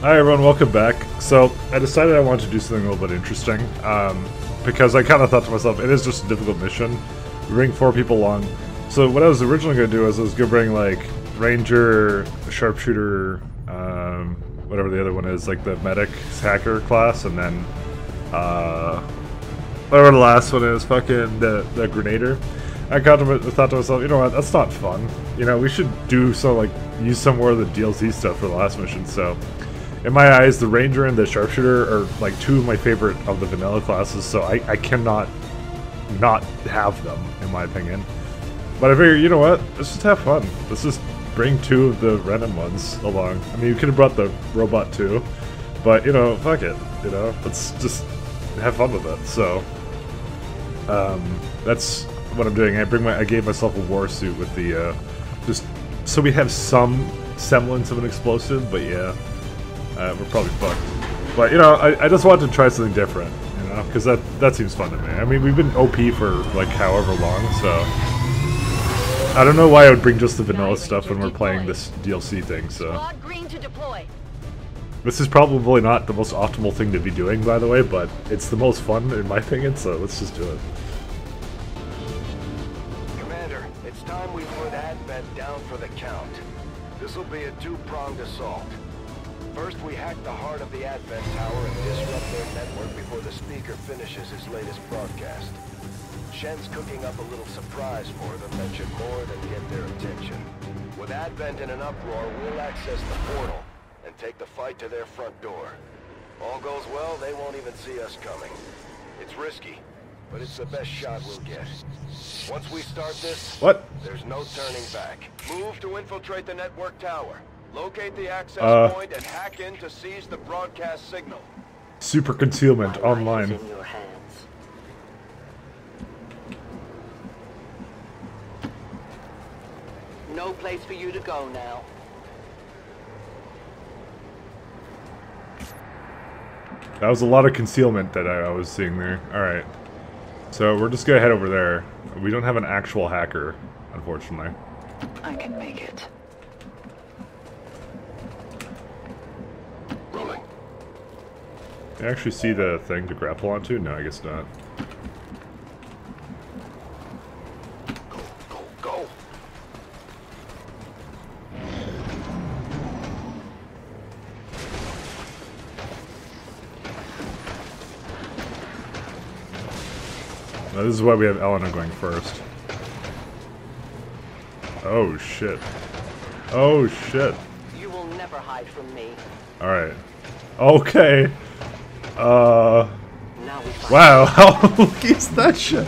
Hi everyone, welcome back. So, I decided I wanted to do something a little bit interesting, um, because I kind of thought to myself, it is just a difficult mission. Bring four people along. So what I was originally going to do is I was going to bring, like, Ranger, Sharpshooter, um, whatever the other one is, like the Medic Hacker class, and then, uh, whatever the last one is, fucking the, the Grenadier. I got to, thought to myself, you know what, that's not fun. You know, we should do some, like, use some more of the DLC stuff for the last mission, so in my eyes, the Ranger and the Sharpshooter are like two of my favorite of the vanilla classes, so I, I cannot not have them, in my opinion. But I figure, you know what? Let's just have fun. Let's just bring two of the random ones along. I mean, you could have brought the robot too, but you know, fuck it. You know, let's just have fun with it. So, um, that's what I'm doing. I bring my, I gave myself a war suit with the, uh, just so we have some semblance of an explosive. But yeah uh, we're probably fucked. But, you know, I, I just wanted to try something different, you know, because that, that seems fun to me. I mean, we've been OP for, like, however long, so... I don't know why I would bring just the vanilla stuff when we're playing this DLC thing, so... This is probably not the most optimal thing to be doing, by the way, but it's the most fun, in my opinion, so let's just do it. Commander, it's time we put Advent down for the count. This will be a two-pronged assault. First, we hack the heart of the Advent Tower and disrupt their network before the speaker finishes his latest broadcast. Shen's cooking up a little surprise for them that should more than get their attention. With Advent in an uproar, we'll access the portal and take the fight to their front door. All goes well, they won't even see us coming. It's risky, but it's the best shot we'll get. Once we start this, what? There's no turning back. Move to infiltrate the network tower. Locate the access uh, point and hack in to seize the broadcast signal. Super concealment online. No place for you to go now. That was a lot of concealment that I, I was seeing there. Alright. So we're just gonna head over there. We don't have an actual hacker, unfortunately. I can make it. I actually see the thing to grapple onto? No, I guess not. Go, go, go! Now, this is why we have Elena going first. Oh, shit. Oh, shit. You will never hide from me. Alright. Okay. Uh. Wow, how is that shit?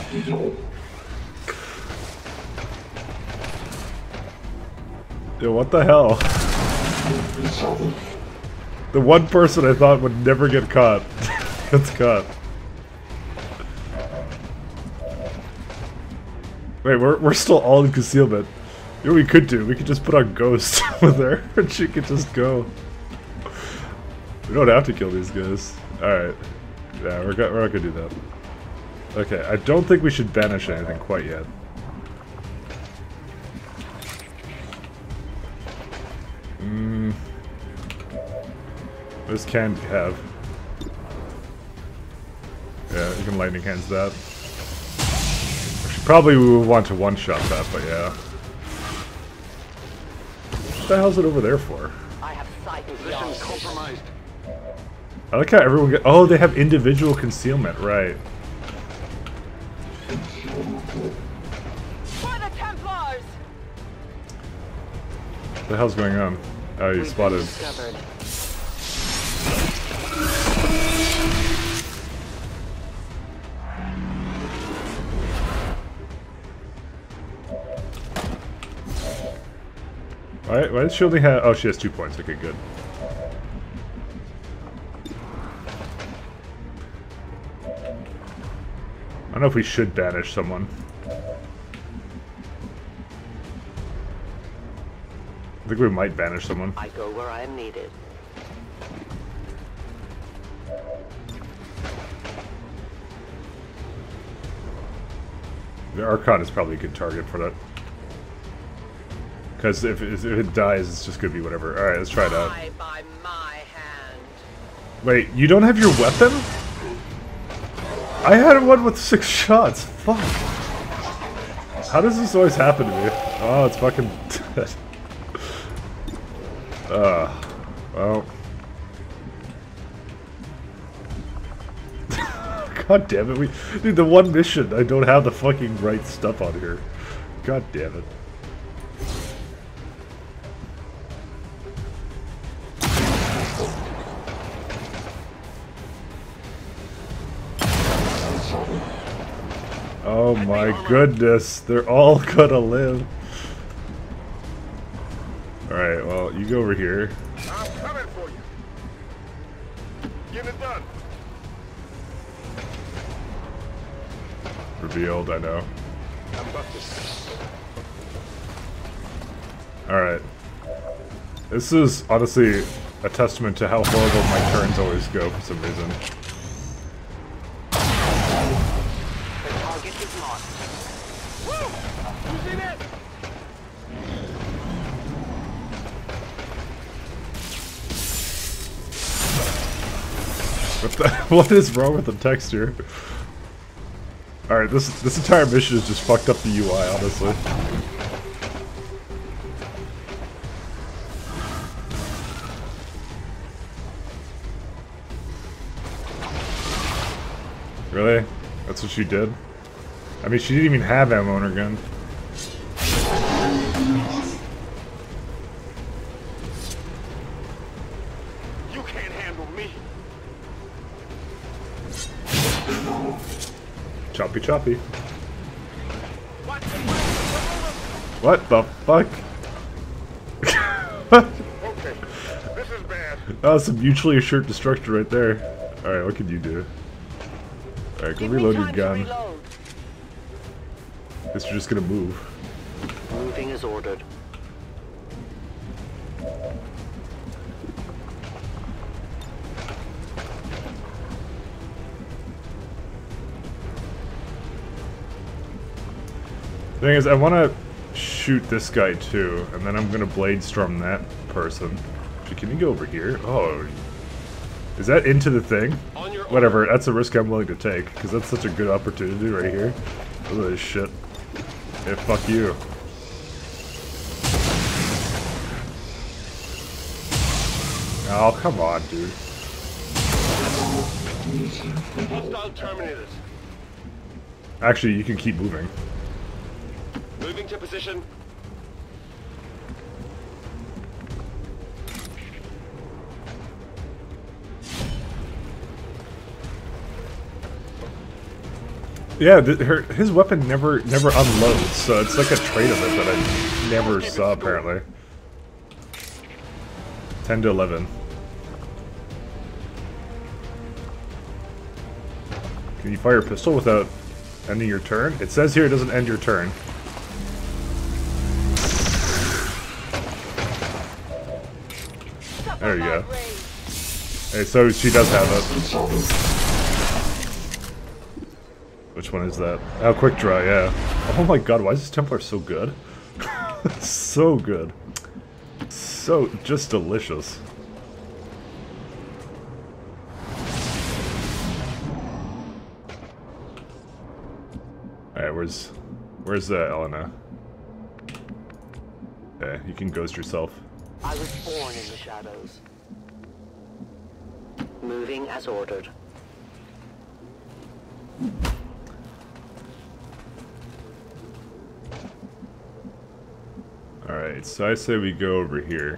Yo, what the hell? The one person I thought would never get caught gets caught. Wait, we're, we're still all in concealment. You know what we could do? We could just put on Ghost with her, and she could just go. We don't have to kill these guys. Alright. Yeah, we're, we're not gonna do that. Okay, I don't think we should banish anything quite yet. Mmm. This can have. Yeah, you can lightning hands that. Probably we would want to one-shot that, but yeah. What the hell's it over there for? I have sight Position compromised. I like how everyone get. Oh, they have individual concealment, right? For the Templars! What the hell's going on? Oh, you spotted. Why, why does she only have... Oh, she has two points. Okay, good. Don't know if we should banish someone. I think we might banish someone. I go where I am needed. The Archon is probably a good target for that. Because if, if, it dies, it's just gonna be whatever. Alright, let's try it out. Wait, you don't have your weapon? I had one with six shots. Fuck. How does this always happen to me? Oh, it's fucking dead. Uh, well. God damn it, we dude the one mission I don't have the fucking right stuff on here. God damn it. Oh my goodness, they're all gonna live. Alright, well, you go over here. I'm coming for you. Get it done. Revealed, I know. Alright. This is honestly a testament to how horrible my turns always go for some reason. What, is wrong with the texture? Alright, this this entire mission has just fucked up the UI, honestly. Really? That's what she did? I mean, she didn't even have ammo in her gun. Choppy choppy. What the fuck? Okay, this is bad. That was some mutually assured destruction right there. Alright, what can you do? Alright, go reload your gun. to reload. Guess you're just gonna move. Moving as ordered. The thing is, I want to shoot this guy too, and then I'm gonna blade storm that person. Actually, can you go over here? Oh, is that into the thing? Whatever, that's a risk I'm willing to take, because that's such a good opportunity right here. Look at this shit. Yeah, fuck you. Oh, come on, dude. Actually, you can keep moving. Moving to position. Yeah, her his weapon never never unloads, so it's like a trait of it that I never saw apparently. Ten to eleven. Can you fire a pistol without ending your turn? It says here it doesn't end your turn. There you go. Hey, so she does have it. Which one is that? Oh, quick draw, yeah. Oh my god, why is this Templar so good? so good. So, just delicious. Alright, where's... Where's uh, Elena? Yeah, you can ghost yourself. I was born in the shadows. Moving as ordered. Alright, so I say we go over here.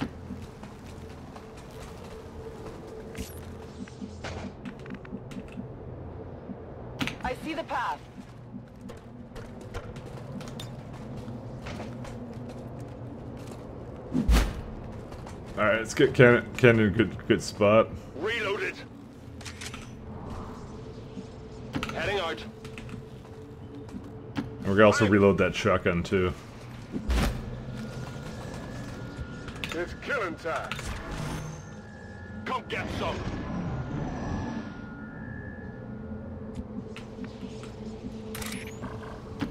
Let's get Ken, Ken in a good, good spot. Reloaded. Heading out. And we're gonna also reload that shotgun too. It's killing time. Come get some.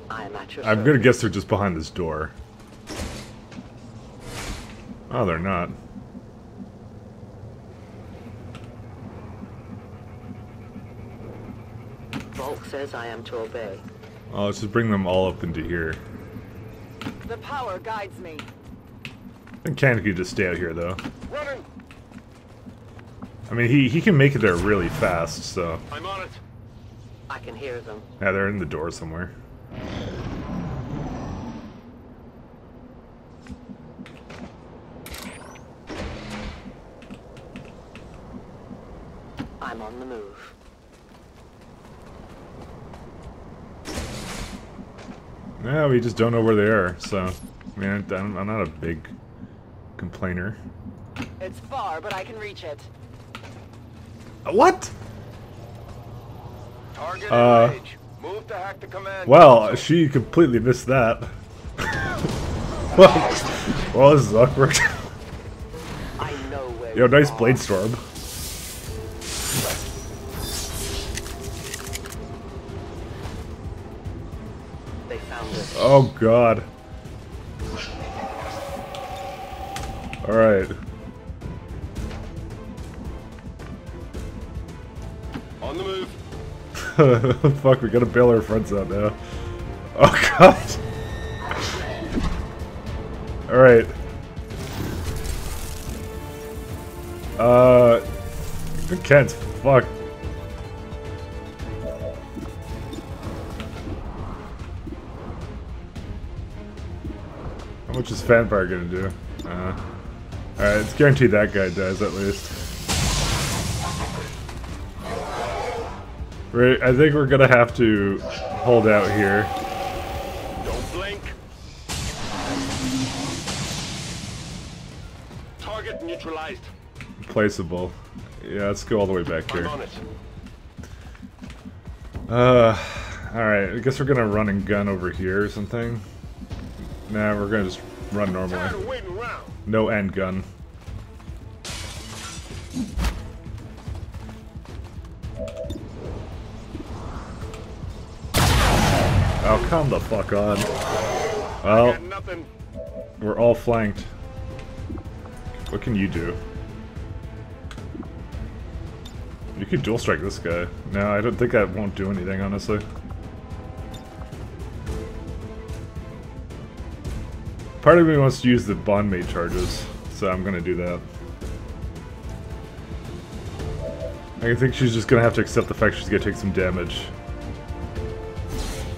I am at your I'm gonna guess they're just behind this door. Oh, they're not. Says I am to obey. Oh, let's just bring them all up into here. The power guides me. I think could just stay out here, though. Running! I mean, he, he can make it there really fast, so... I'm on it. I can hear them. Yeah, they're in the door somewhere. I'm on the move. Yeah, we just don't know where they are, so... I mean, I'm, I'm not a big complainer. It's far, but I can reach it. What? Target Uh. Move to hack the command. Well, she completely missed that. well, well, this is awkward. I know where Yo, nice blade storm. Oh god. Alright. On the move. Fuck, we gotta bail our friends out now. Oh god. Alright. Uh. Kent, fuck. How much is Fanfire gonna do? Uh. Alright, it's guaranteed that guy dies at least. Right, I think we're gonna have to hold out here. Don't blink. Target neutralized. Placeable. Yeah, let's go all the way back here. Uh, alright, I guess we're gonna run and gun over here or something. Nah, we're gonna just run normally. of waiting around. No end gun. Oh, come the fuck on. Well, nothing. we're all flanked. What can you do? You could dual strike this guy. No, I don't think that won't do anything, honestly. Part of me wants to use the bond mate charges, so I'm gonna do that. I think she's just gonna have to accept the fact she's gonna take some damage.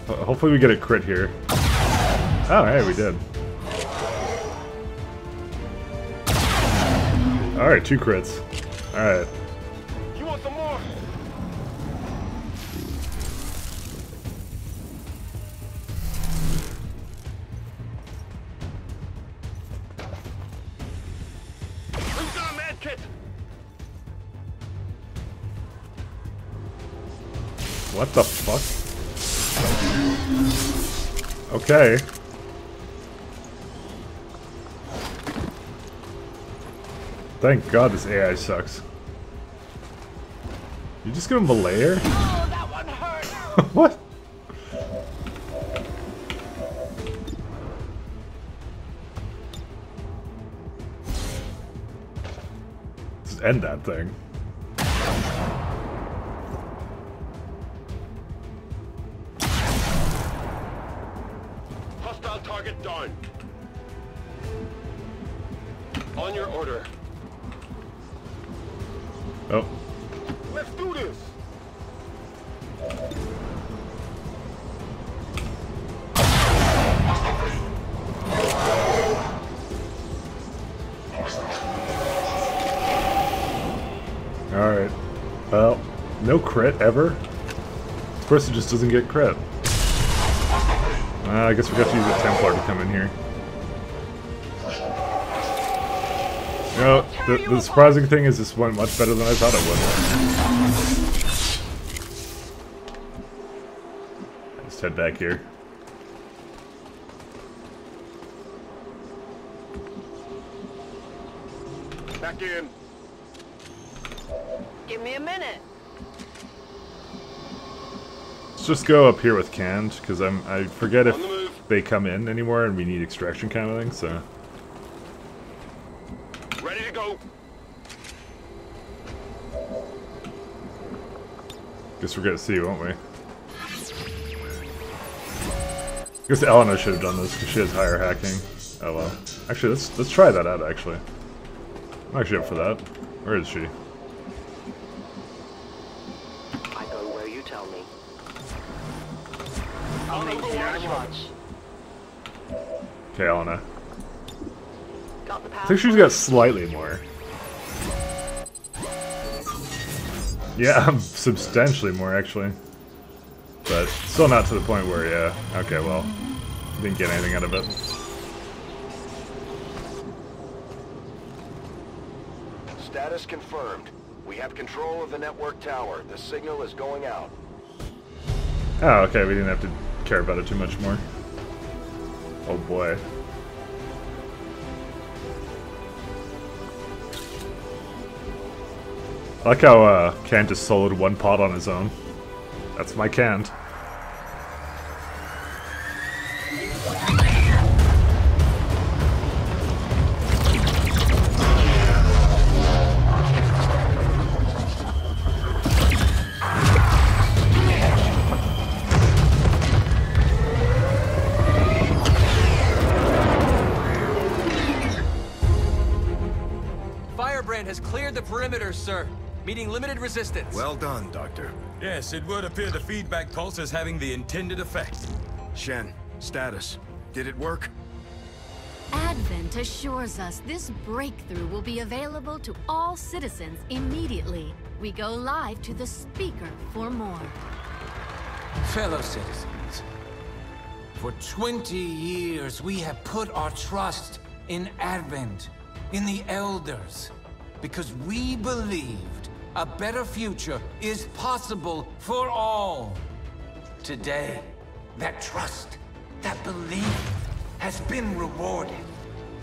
Hopefully we get a crit here. Oh, hey, we did. Alright, two crits. Alright. Kit? What the fuck? Okay. Thank god this AI sucks. You just gonna belay her? Oh, that one hurt. what? End that thing. Hostile target down. On your order. Oh, crit ever? Of course it just doesn't get crit. Uh, I guess we got to use a Templar to come in here. You know, the, the surprising thing is this went much better than I thought it would. Let's head back here. Back in. Give me a minute. Let's just go up here with canned, because I'm I forget if the they come in anymore and we need extraction kind of thing, so. Ready to go. Guess we're gonna see, won't we? Guess Elena should have done this because she has higher hacking. Oh well. Actually, let's let's try that out. Actually, I'm actually up for that. Where is she? Okay, Elena. Got the power. I think she's got slightly more. Yeah, substantially more actually. But still not to the point where, yeah. Okay, well, didn't get anything out of it. Status confirmed. We have control of the network tower. The signal is going out. Oh, okay, we didn't have to care about it too much more. Oh boy. I like how uh, Kant just soloed one pot on his own. That's my Kant. Perimeter, sir. Meeting limited resistance. Well done, Doctor. Yes, it would appear the feedback pulse is having the intended effect. Shen, status. Did it work? Advent assures us this breakthrough will be available to all citizens immediately. We go live to the speaker for more. Fellow citizens, for 20 years we have put our trust in Advent, in the Elders, because we believed a better future is possible for all. Today, that trust, that belief, has been rewarded.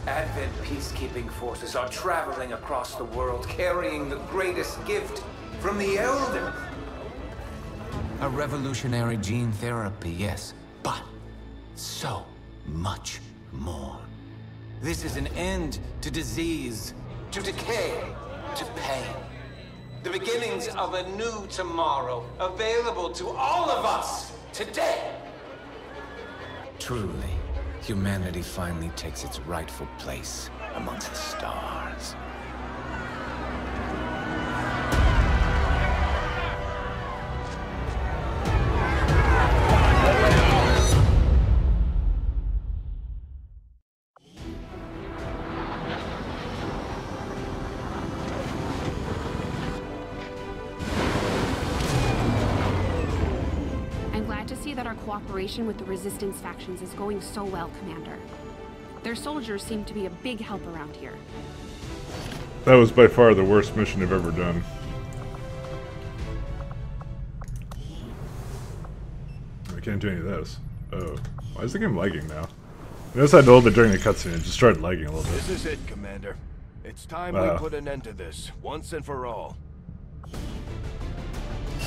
Advent peacekeeping forces are traveling across the world carrying the greatest gift from the Elders. A revolutionary gene therapy, yes, but so much more. This is an end to disease, to decay, to pain. The beginnings of a new tomorrow, available to all of us today. Truly, humanity finally takes its rightful place amongst the stars. Our cooperation with the Resistance factions is going so well, Commander. Their soldiers seem to be a big help around here. That was by far the worst mission I've ever done. I can't do any of this. Oh. Why is the game lagging now? I noticed I had a little bit during the cutscene. It just started lagging a little bit. This is it, Commander. It's time Wow. we put an end to this, once and for all.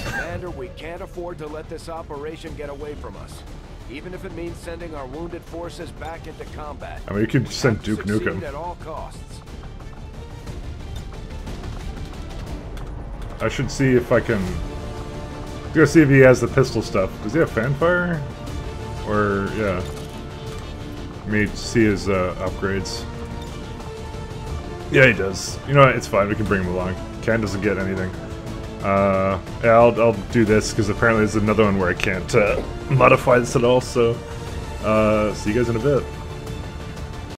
Commander, we can't afford to let this operation get away from us. Even if it means sending our wounded forces back into combat. I mean, you could send Duke Nukem. at all costs. I should see if I can... Go see if he has the pistol stuff. Does he have fanfire? Or, yeah. Let me see his uh, upgrades. Yeah, he does. You know what? It's fine. We can bring him along. Ken doesn't get anything. Uh, yeah, I'll, I'll do this because apparently there's another one where I can't uh, modify this at all. So, uh, see you guys in a bit.